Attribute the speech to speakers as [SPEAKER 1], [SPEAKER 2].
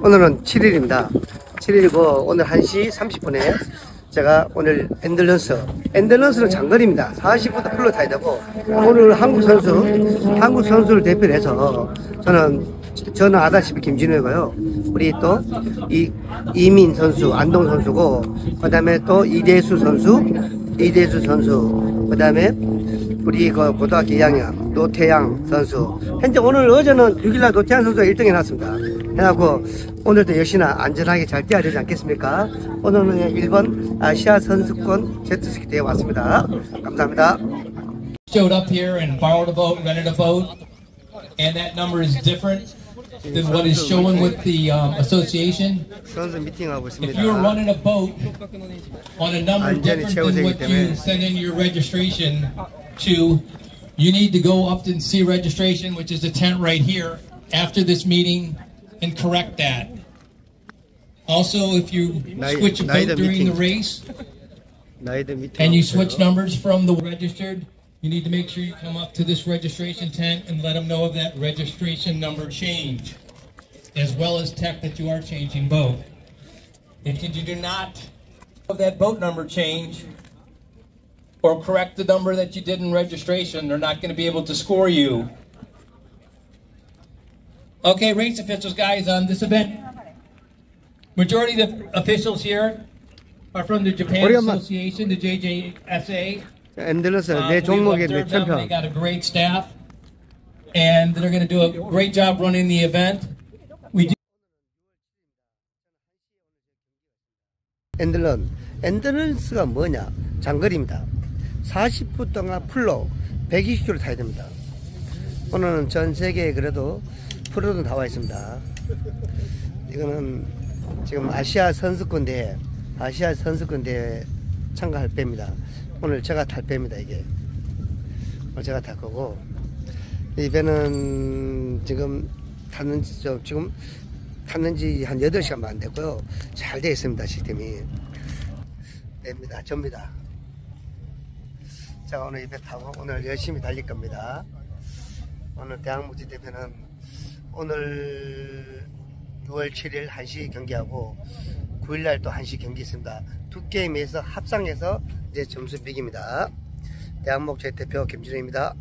[SPEAKER 1] 오늘은 7일입니다. 7일이고 오늘 1시 30분에 제가 오늘 endurance endurance는 장거리입니다. 40부터 full로 타야 되고 오늘 한국 선수 한국 선수를 대표로 해서 저는 저는 아다시피 김진우고요. 우리 또 이, 이민 선수 안동 선수고 그 다음에 또 이대수 선수 이대수 선수 그 다음에 우리 그 고등학교 2학년 노태양 선수 현재 오늘 어제는 6일날 노태양 선수가 1등 해놨습니다 해갖고 오늘도 역시나 안전하게 잘 뛰어야 되지 않겠습니까 오늘은 1번 아시아 선수권 제트스키 대회 왔습니다 감사합니다
[SPEAKER 2] showed up here and borrowed a boat, rented a boat, and that number is different than what is shown with the um, association. If you're running a boat on a number different than what you send in your registration to, You need to go up and see registration, which is the tent right here, after this meeting and correct that. Also, if you switch a boat during the race and you switch numbers from the registered, you need to make sure you come up to this registration tent and let them know of that registration number change, as well as tech that you are changing boat. If you do not have that boat number change, or correct the number that you did in registration, they're not going to be able to score you. Okay, race officials, guys, on this event, majority of the officials here are from the Japan
[SPEAKER 1] 오래간만.
[SPEAKER 2] Association, the JJSA.
[SPEAKER 1] 엔들런스
[SPEAKER 2] Uh,
[SPEAKER 1] 내
[SPEAKER 2] we've
[SPEAKER 1] 종목의 내
[SPEAKER 2] observed them. They
[SPEAKER 1] 챔피언
[SPEAKER 2] got a great staff, and they're going to do a great job running the event. We do
[SPEAKER 1] 엔들런 엔들런스가 뭐냐 장거리입니다 40분 동안 풀로 120km 타야 됩니다 오늘은 전 세계에 그래도 프로도 나와 있습니다 이거는 지금 아시아 선수권 대회 아시아 선수권 대회 참가할 배입니다 오늘 제가 탈 배입니다 이게 오늘 제가 탈 거고 이 배는 지금 탔는지 저 지금 탔는지 한 8시간만 안 됐고요. 잘 되어 있습니다, 시스템이. 됩니다. 접니다. 자, 오늘 이 배 타고 오늘 열심히 달릴 겁니다. 오늘 대학무지 대표는 오늘 6월 7일 1시 경기하고 9일날 또 1시 경기 있습니다. 두 게임에서 합상해서 이제 점수 매깁니다. 대한목 제 대표 김준호입니다.